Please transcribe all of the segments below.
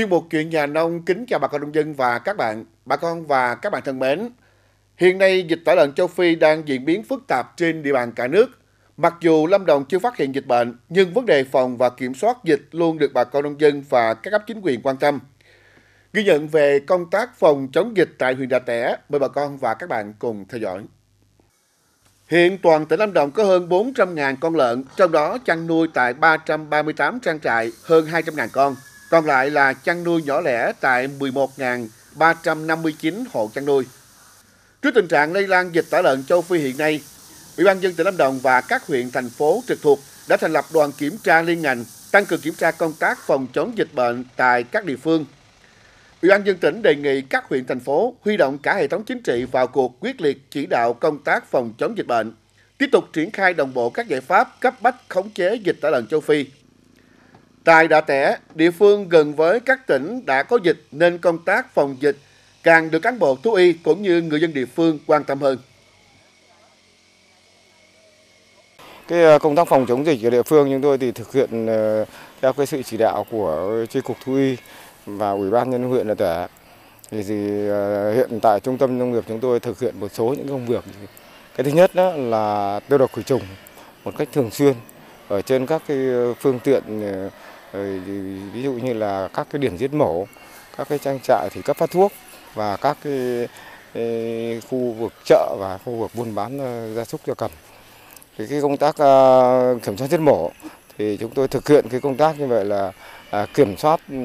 Chuyên mục chuyện nhà nông kính chào bà con nông dân và các bạn. Bà con và các bạn thân mến, hiện nay dịch tả lợn châu Phi đang diễn biến phức tạp trên địa bàn cả nước. Mặc dù Lâm Đồng chưa phát hiện dịch bệnh, nhưng vấn đề phòng và kiểm soát dịch luôn được bà con nông dân và các cấp chính quyền quan tâm. Ghi nhận về công tác phòng chống dịch tại huyện Đà Tẻ, mời bà con và các bạn cùng theo dõi. Hiện toàn tỉnh Lâm Đồng có hơn 400.000 con lợn, trong đó chăn nuôi tại 338 trang trại hơn 200.000 con. Còn lại là chăn nuôi nhỏ lẻ tại 11.359 hộ chăn nuôi. Trước tình trạng lây lan dịch tả lợn châu Phi hiện nay, Ủy ban dân tỉnh Lâm Đồng và các huyện, thành phố trực thuộc đã thành lập đoàn kiểm tra liên ngành, tăng cường kiểm tra công tác phòng chống dịch bệnh tại các địa phương. Ủy ban dân tỉnh đề nghị các huyện, thành phố huy động cả hệ thống chính trị vào cuộc quyết liệt chỉ đạo công tác phòng chống dịch bệnh, tiếp tục triển khai đồng bộ các giải pháp cấp bách khống chế dịch tả lợn châu Phi, Tại Đạ Tẻ, địa phương gần với các tỉnh đã có dịch nên công tác phòng dịch càng được cán bộ thú y cũng như người dân địa phương quan tâm hơn. Cái ờ, công tác phòng chống dịch ở địa phương chúng tôi thì thực hiện ờ, theo cái sự chỉ đạo của chi cục thú y và ủy ban nhân huyện là Tẻ. Thì, thì ờ, hiện tại trung tâm nông nghiệp chúng tôi thực hiện một số những công việc. Cái thứ nhất đó là tiêu độc khử trùng một cách thường xuyên ở trên các cái ờ, phương tiện ờ, ờ, ví dụ như là các cái điểm giết mổ, các cái trang trại thì cấp phát thuốc và các cái, khu vực chợ và khu vực buôn bán gia súc gia cầm. Thì cái công tác kiểm soát giết mổ thì chúng tôi thực hiện cái công tác như vậy là à, kiểm soát ừ,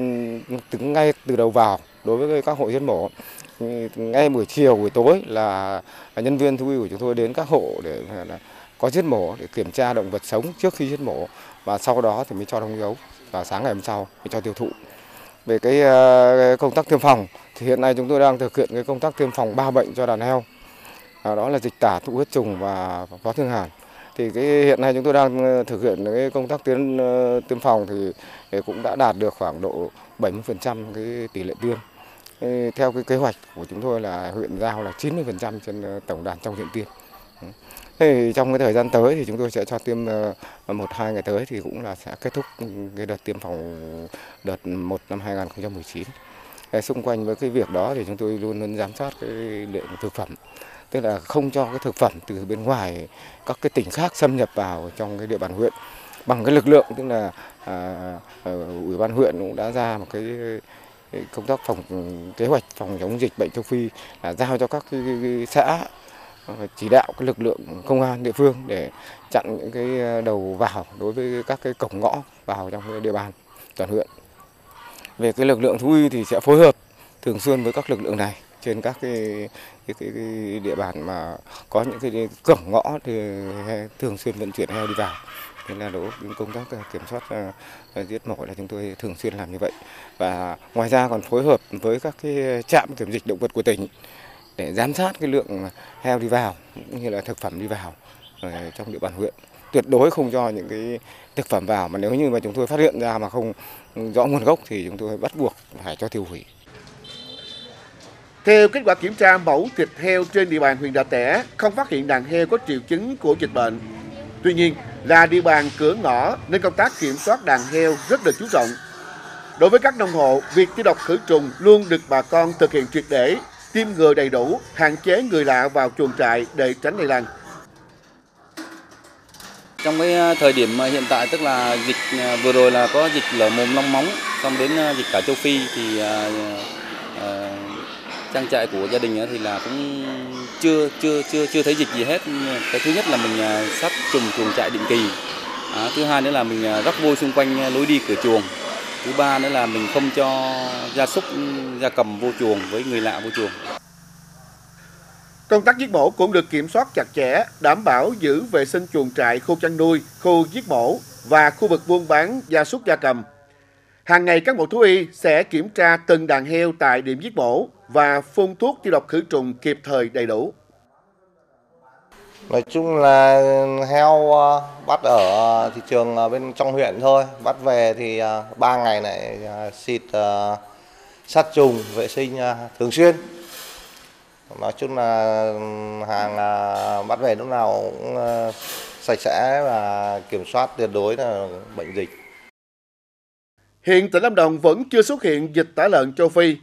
từ ngay từ đầu vào đối với các hộ giết mổ ngay buổi chiều buổi tối là nhân viên thú y của chúng tôi đến các hộ để là có giết mổ để kiểm tra động vật sống trước khi giết mổ và sau đó thì mới cho đông gấu và sáng ngày hôm sau mới cho tiêu thụ. Về cái ờ, cái công tác tiêm phòng thì hiện nay chúng tôi đang thực hiện cái công tác tiêm phòng ba bệnh cho đàn heo. À, đó là dịch tả, tụ huyết trùng và phó thương hàn. Thì cái hiện nay chúng tôi đang ờ, thực hiện cái công tác tiêm ờ, tiêm phòng thì, thì cũng đã đạt được khoảng độ 70% cái tỷ lệ tiêm. Theo cái kế hoạch của chúng tôi là huyện giao là 90% trên tổng đàn trong diện tiêm. Thì trong cái thời gian tới thì chúng tôi sẽ cho tiêm ờ, một hai ngày tới thì cũng là sẽ kết thúc cái đợt tiêm phòng đợt 1 năm 2019. Cái xung quanh với cái việc đó thì chúng tôi luôn luôn giám sát cái lượng thực phẩm tức là không cho cái thực phẩm từ bên ngoài các cái tỉnh khác xâm nhập vào trong cái địa bàn huyện bằng cái lực lượng tức là à, à, ủy ban huyện cũng đã ra một cái công tác phòng kế hoạch phòng chống dịch bệnh châu phi là giao cho các cái, cái xã Ờ, chỉ đạo các lực lượng công an địa phương để chặn những cái ờ, đầu vào đối với các cái cổng ngõ vào trong cái địa bàn toàn huyện. Về cái lực lượng thú y thì sẽ phối hợp thường xuyên với các lực lượng này trên các cái, cái, cái, cái địa bàn mà có những cái cổng ngõ thì thường xuyên vận chuyển heo đi vào. Thế là đối với công tác ờ, kiểm soát giết mổ là chúng tôi thường xuyên làm như vậy. Và ngoài ra còn phối hợp với các cái trạm kiểm dịch động vật của tỉnh để giám sát cái lượng heo đi vào cũng như là thực phẩm đi vào trong địa bàn huyện tuyệt đối không cho những cái thực phẩm vào mà nếu như mà chúng tôi phát hiện ra mà không rõ nguồn gốc thì chúng tôi bắt buộc phải cho tiêu hủy. Theo kết quả kiểm tra mẫu thịt heo trên địa bàn huyện Đà Tẻ, không phát hiện đàn heo có triệu chứng của dịch bệnh. Tuy nhiên, là địa bàn cửa ngõ nên công tác kiểm soát đàn heo rất được chú trọng. Đối với các nông hộ, việc tiêu độc khử trùng luôn được bà con thực hiện triệt để tiêm ngừa đầy đủ, hạn chế người lạ vào chuồng trại để tránh lây lan. Trong cái ờ, thời điểm hiện tại tức là dịch ờ, vừa rồi là có dịch lở mồm long móng, xong đến ờ, dịch cả châu Phi thì trang trại của gia đình thì là cũng chưa chưa chưa chưa thấy dịch gì hết. Cái thứ nhất là mình sắp trùng chuồng trại định kỳ. À, thứ hai nữa là mình rắc vôi xung quanh lối đi cửa chuồng thứ ba nữa là mình không cho gia súc gia cầm vô chuồng với người lạ vô chuồng Công tác giết mổ cũng được kiểm soát chặt chẽ, đảm bảo giữ vệ sinh chuồng trại, khu chăn nuôi, khu giết mổ và khu vực buôn bán gia súc gia cầm. Hàng ngày các bộ thú y sẽ kiểm tra từng đàn heo tại điểm giết mổ và phun thuốc tiêu độc khử trùng kịp thời đầy đủ. Nói chung là heo ờ, bắt ở ờ, thị trường bên trong huyện thôi, bắt về thì ờ, 3 ngày này xịt sát trùng vệ sinh thường xuyên. Nói chung là hàng bắt về lúc nào cũng sạch sẽ và kiểm soát tuyệt đối là bệnh dịch. Hiện tỉnh Lâm Đồng vẫn chưa xuất hiện dịch tả lợn châu Phi.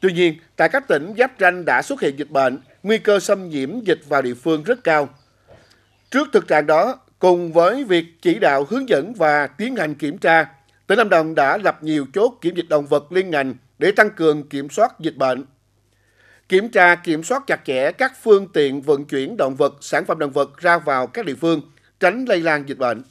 Tuy nhiên, tại các tỉnh giáp ranh đã xuất hiện dịch bệnh, nguy cơ xâm nhiễm dịch vào địa phương rất cao. Trước thực trạng đó, cùng với việc chỉ đạo hướng dẫn và tiến hành kiểm tra, tỉnh Lâm Đồng đã lập nhiều chốt kiểm dịch động vật liên ngành để tăng cường kiểm soát dịch bệnh. Kiểm tra kiểm soát chặt chẽ các phương tiện vận chuyển động vật, sản phẩm động vật ra vào các địa phương, tránh lây lan dịch bệnh.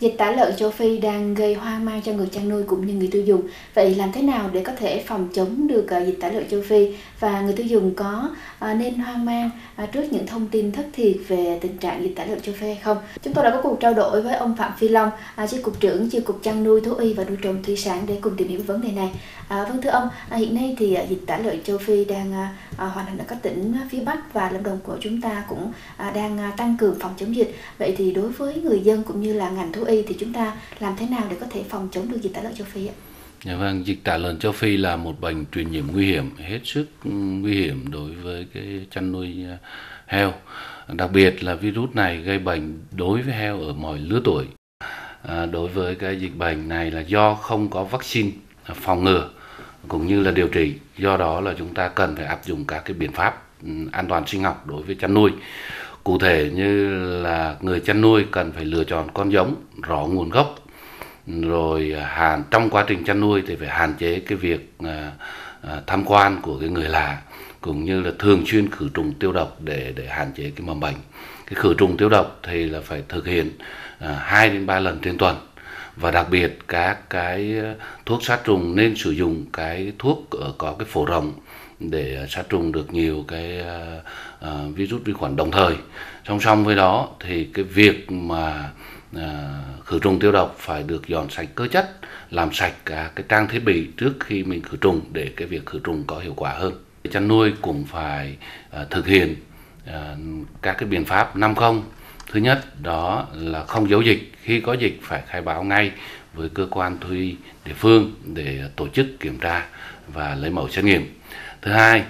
Dịch tả lợn châu Phi đang gây hoang mang cho người chăn nuôi cũng như người tiêu dùng. Vậy làm thế nào để có thể phòng chống được à, dịch tả lợn châu Phi và người tiêu dùng có à, nên hoang mang à, trước những thông tin thất thiệt về tình trạng dịch tả lợn châu Phi hay không? Chúng tôi đã có cuộc trao đổi với ông Phạm Phi Long, chi cục trưởng chi cục chăn nuôi thú y và nuôi trồng thủy sản để cùng tìm hiểu vấn đề này. À, vâng thưa ông, à, hiện nay thì à, dịch tả lợn châu Phi đang à, à hoàn thành ở các tỉnh phía Bắc và Lâm Đồng của chúng ta cũng à, đang à, tăng cường phòng chống dịch. Vậy thì đối với người dân cũng như là ngành thú y thì chúng ta làm thế nào để có thể phòng chống được dịch tả lợn châu Phi ạ? Dạ vâng, dịch tả lợn châu Phi là một bệnh truyền nhiễm nguy hiểm, hết sức ừ, nguy hiểm đối với cái chăn nuôi à, heo. Đặc biệt là virus này gây bệnh đối với heo ở mọi lứa tuổi. À, đối với cái dịch bệnh này là do không có vaccine phòng ngừa cũng như là điều trị. Do đó là chúng ta cần phải áp dụng các cái biện pháp ừ, an toàn sinh học đối với chăn nuôi. Cụ thể như là người chăn nuôi cần phải lựa chọn con giống rõ nguồn gốc rồi hạn trong quá trình chăn nuôi thì phải hạn chế cái việc à, à, tham quan của cái người lạ cũng như là thường xuyên khử trùng tiêu độc để để hạn chế cái mầm bệnh. Cái khử trùng tiêu độc thì là phải thực hiện à, hai đến ba lần trên tuần và đặc biệt các cái ờ, thuốc sát trùng nên sử dụng cái thuốc ờ, có cái phổ rộng để ờ, sát trùng được nhiều cái uh, virus vi khuẩn đồng thời. Song song với đó thì cái việc mà uh, khử trùng tiêu độc phải được dọn sạch cơ chất làm sạch cả cái trang thiết bị trước khi mình khử trùng để cái việc khử trùng có hiệu quả hơn. Chăn nuôi cũng phải uh, thực hiện uh, các cái biện pháp năm không thứ nhất đó là không giấu dịch. Khi có dịch phải khai báo ngay với cơ quan thú y địa phương để tổ chức kiểm tra và lấy mẫu xét nghiệm. Thứ hai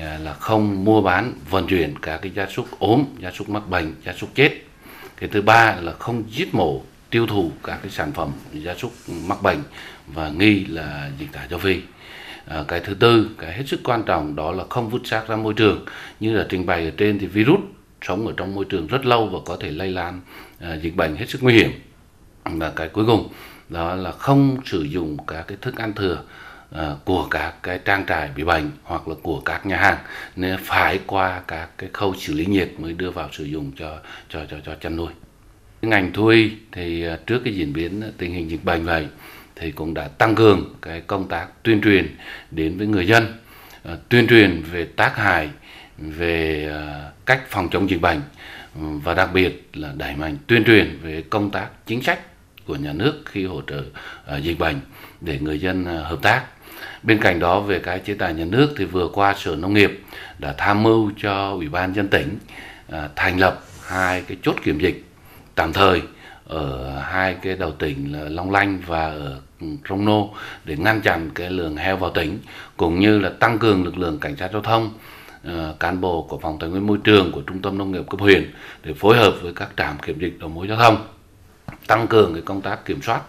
à, là không mua bán vận chuyển các cái gia súc ốm gia súc mắc bệnh gia súc chết. Cái thứ ba là không giết mổ tiêu thụ các cái sản phẩm gia súc mắc bệnh và nghi là dịch tả châu phi. À, cái thứ tư cái hết sức quan trọng đó là không vứt xác ra môi trường như là trình bày ở trên thì virus sống ở trong môi trường rất lâu và có thể lây lan uh, dịch bệnh hết sức nguy hiểm. Và cái cuối cùng đó là không sử dụng các cái thức ăn thừa uh, của các cái trang trại bị bệnh hoặc là của các nhà hàng. Nên phải qua các cái khâu xử lý nhiệt mới đưa vào sử dụng cho cho cho cho chăn nuôi. Ngành thú y thì à, trước cái diễn biến tình hình dịch bệnh vậy thì cũng đã tăng cường cái công tác tuyên truyền đến với người dân tuyên truyền về tác hại về à, cách phòng chống dịch bệnh ừ, và đặc biệt là đẩy mạnh tuyên truyền về công tác chính sách của nhà nước khi hỗ trợ à, dịch bệnh để người dân à, hợp tác. Bên cạnh đó, về cái chế tài nhà nước thì vừa qua Sở Nông nghiệp đã tham mưu cho Ủy ban dân tỉnh thành lập hai cái chốt kiểm dịch tạm thời ở hai cái đầu tỉnh là Long Lanh và ở ừ, Rông Nô để ngăn chặn cái lượng heo vào tỉnh, cũng như là tăng cường lực lượng cảnh sát giao thông Ờ, cán bộ của phòng tài nguyên môi trường của trung tâm nông nghiệp cấp huyện để phối hợp với các trạm kiểm dịch đầu mối giao thông tăng cường cái công tác kiểm soát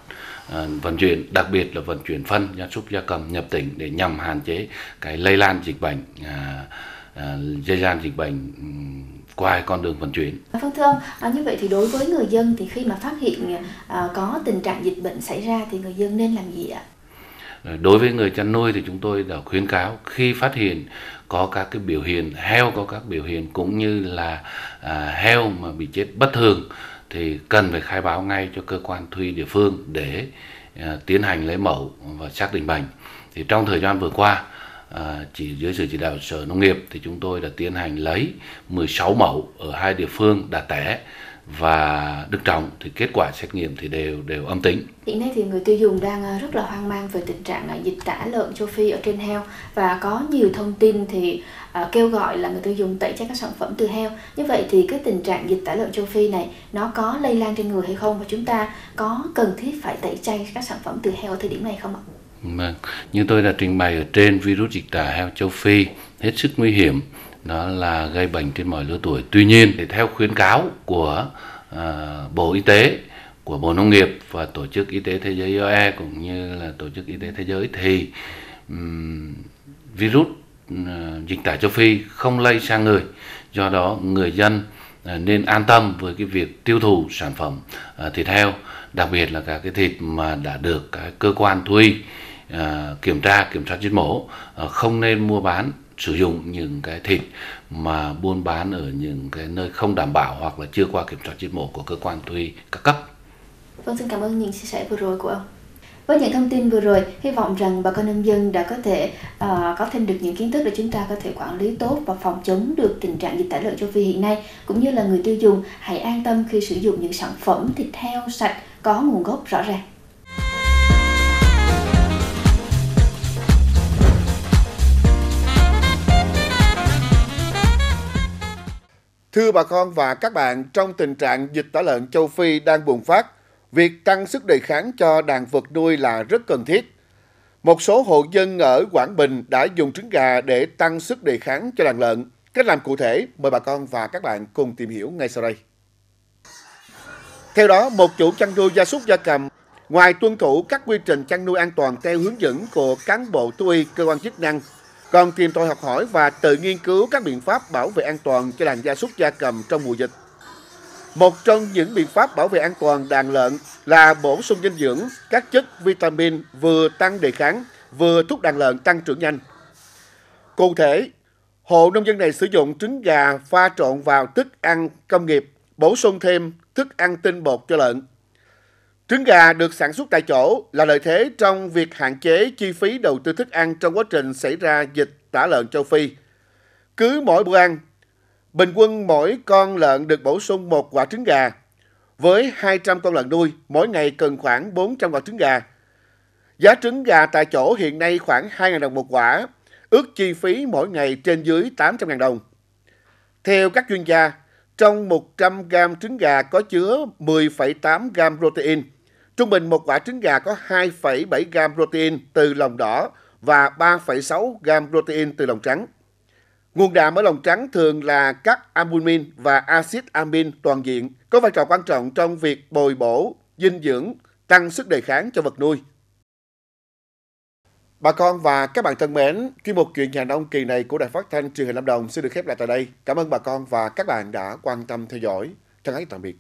ờ, vận chuyển đặc biệt là vận chuyển phân gia súc gia cầm nhập tỉnh để nhằm hạn chế cái lây lan dịch bệnh ờ, dây uh, lan dịch bệnh ừ, qua con đường vận chuyển. Dạ vâng thưa ông, à, như vậy thì đối với người dân thì khi mà phát hiện à, có tình trạng dịch bệnh xảy ra thì người dân nên làm gì ạ? Ờ, đối với người chăn nuôi thì chúng tôi đã khuyến cáo khi phát hiện có các cái biểu hiện heo có các biểu hiện cũng như là à, heo mà bị chết bất thường thì cần phải khai báo ngay cho cơ quan thú y địa phương để à, tiến hành lấy mẫu và xác định bệnh. Thì trong thời gian vừa qua à, chỉ dưới sự chỉ đạo sở nông nghiệp thì chúng tôi đã tiến hành lấy 16 mẫu ở hai địa phương Đà Tẻ và Đức Trọng thì kết quả xét nghiệm thì đều đều âm tính. Hiện nay thì người tiêu dùng đang à, rất là hoang mang về tình trạng à, dịch tả lợn châu Phi ở trên heo và có nhiều thông tin thì uh, kêu gọi là người tiêu dùng tẩy chay các sản phẩm từ heo. Như vậy thì cái tình trạng dịch tả lợn châu Phi này nó có lây lan trên người hay không và chúng ta có cần thiết phải tẩy chay các sản phẩm từ heo ở thời điểm này không ạ? Vâng, như tôi đã trình bày ở trên virus dịch tả heo châu Phi hết sức nguy hiểm nó là gây bệnh trên mọi lứa tuổi. Tuy nhiên, thì theo khuyến cáo của uh, Bộ Y tế, của Bộ Nông nghiệp và Tổ chức Y tế Thế giới OE cũng như là Tổ chức Y tế Thế giới thì um, virus uh, dịch tả châu Phi không lây sang người. Do đó, người dân uh, nên an tâm với cái việc tiêu thụ sản phẩm uh, thịt heo, đặc biệt là cả cái thịt mà đã được cái cơ quan thú y uh, kiểm tra kiểm soát giết mổ uh, không nên mua bán sử dụng những cái thịt mà buôn bán ở những cái nơi không đảm bảo hoặc là chưa qua kiểm soát giết mổ của cơ quan thú y các cấp. Vâng, xin cảm ơn những chia sẻ vừa rồi của ông. Với những thông tin vừa rồi, hy vọng rằng bà con nông dân đã có thể uh, có thêm được những kiến thức để chúng ta có thể quản lý tốt và phòng chống được tình trạng dịch tả lợn châu Phi hiện nay, cũng như là người tiêu dùng hãy an tâm khi sử dụng những sản phẩm thịt heo sạch có nguồn gốc rõ ràng. Thưa bà con và các bạn, trong tình trạng dịch tả lợn châu Phi đang bùng phát, việc tăng sức đề kháng cho đàn vật nuôi là rất cần thiết. Một số hộ dân ở Quảng Bình đã dùng trứng gà để tăng sức đề kháng cho đàn lợn. Cách làm cụ thể, mời bà con và các bạn cùng tìm hiểu ngay sau đây. Theo đó, một chủ chăn nuôi gia súc gia cầm, ngoài tuân thủ các quy trình chăn nuôi an toàn theo hướng dẫn của cán bộ thú y cơ quan chức năng, còn tìm tòi học hỏi và tự nghiên cứu các biện pháp bảo vệ an toàn cho đàn gia súc gia cầm trong mùa dịch. Một trong những biện pháp bảo vệ an toàn đàn lợn là bổ sung dinh dưỡng, các chất vitamin vừa tăng đề kháng, vừa thúc đàn lợn tăng trưởng nhanh. Cụ thể, hộ nông dân này sử dụng trứng gà pha trộn vào thức ăn công nghiệp, bổ sung thêm thức ăn tinh bột cho lợn. Trứng gà được sản xuất tại chỗ là lợi thế trong việc hạn chế chi phí đầu tư thức ăn trong quá trình xảy ra dịch tả lợn châu Phi. Cứ mỗi bữa ăn, bình quân mỗi con lợn được bổ sung một quả trứng gà. Với 200 con lợn nuôi, mỗi ngày cần khoảng 400 quả trứng gà. Giá trứng gà tại chỗ hiện nay khoảng 2.000 đồng một quả, ước chi phí mỗi ngày trên dưới 800.000 đồng. Theo các chuyên gia, trong 100 gram trứng gà có chứa 10,8 gram protein. Trung bình một quả trứng gà có 2,7 gram protein từ lòng đỏ và 3,6 gram protein từ lòng trắng. Nguồn đạm ở lòng trắng thường là các albumin và axit amin toàn diện có vai trò quan trọng trong việc bồi bổ, dinh dưỡng, tăng sức đề kháng cho vật nuôi. Bà con và các bạn thân mến, chuyên mục chuyện nhà nông kỳ này của Đài Phát thanh Truyền hình Lâm Đồng sẽ được khép lại tại đây. Cảm ơn bà con và các bạn đã quan tâm theo dõi. Thân ái tạm biệt.